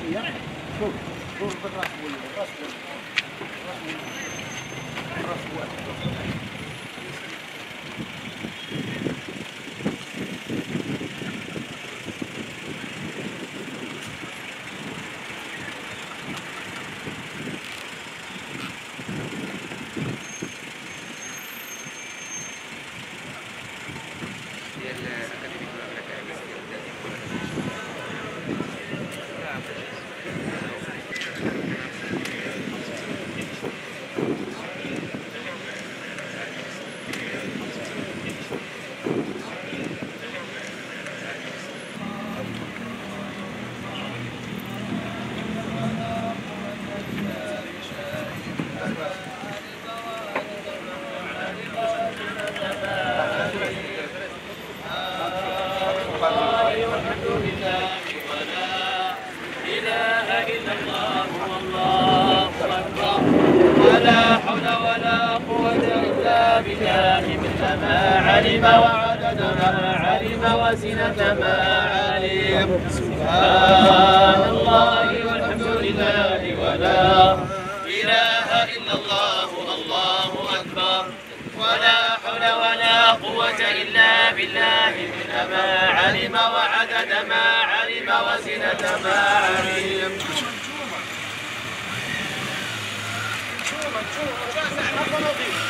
şey ya. Dur. Dur biraz boyu. Biraz boyu. Biraz boyu. Biraz boyu. بالله مثل ما علم وعدد ما علم وزنة ما علم سبحان الله والحمد لله ولا إله إلا الله الله أكبر ولا حول ولا قوة إلا بالله مثل ما علم وعدد ما علم وزنة ما علم ولا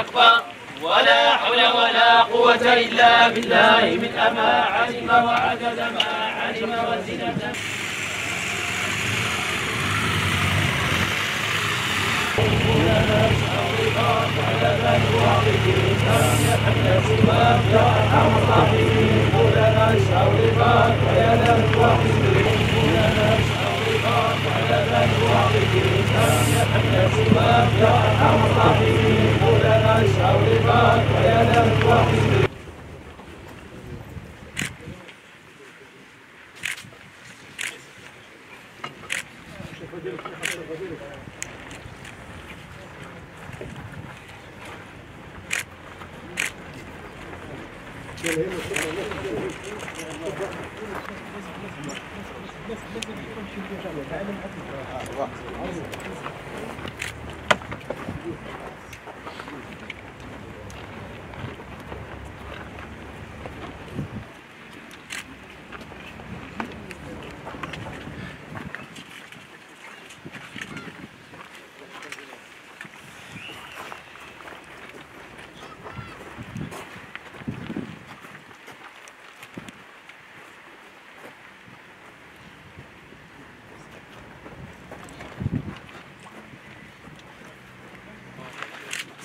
أكبر ولا حول ولا قوة إلا بالله. من ما علم وعدد ما علم وزنة. شرفت ويدا وحزبا Thank you. Thank you.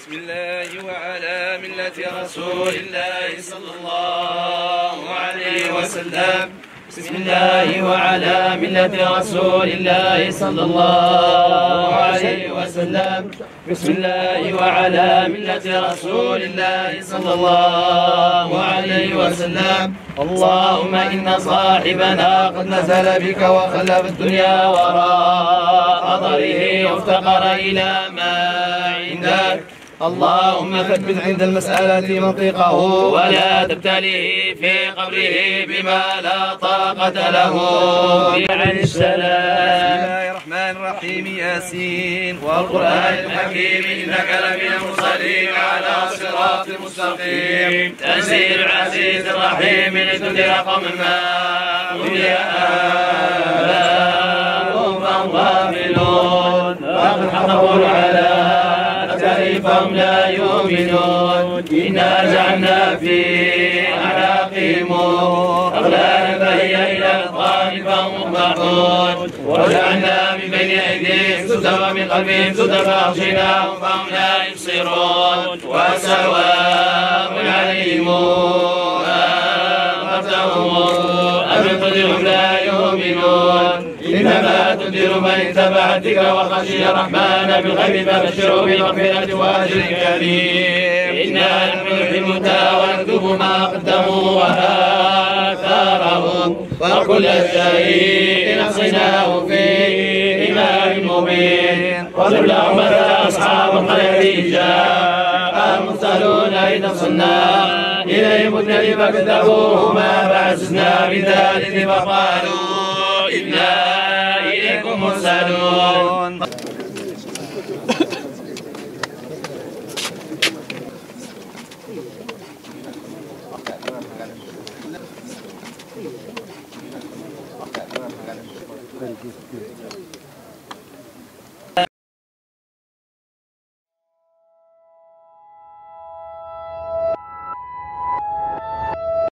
بسم الله وعلى ملة رسول الله صلى الله عليه وسلم. بسم الله وعلى ملة رسول الله صلى الله عليه وسلم. بسم الله وعلى ملة رسول الله صلى الله عليه وسلم. اللهم إن صاحبنا قد نزل بك وخلف الدنيا وراء ظهره وافتقر إلى ما عندك. اللهم ثبت عند المسألة منطقه ولا تبتليه في قبره بما لا طاقة له. عن بسم السلام الله الرحمن الرحيم ياسين. والقرآن الحكيم إنك لمن المرسلين على صراط مستقيم. تنزيل العزيز الرحيم لتنذر قوم ما أنذر آباؤهم غافلون وقد حفظوا فهم لا يؤمنون. إنا جعلنا في أعناقهم أغلالا فهي إلى الأذقان فهم مقمحون وجعلنا من بين أيديهم سدا ومن خلفهم سدا فأغشيناهم فهم لا يبصرون. وسواء عليهم أنذرتهم أم لا يؤمنون. إنما تنذر من اتبع الذكر وخشي الرحمن بالغيب فبشره بمغفرة وأجر كريم. إنا نحيي الموتى ونكتب ما قدموا وآثارهم وكل شيء أحصيناه في إمام مبين. وذل أمة أصحاب القرية جاء المرسلون إذا صلنا إليهم اثنين فكذبوهما فعززنا بذلك فقالوا إنا إليكم مرسلون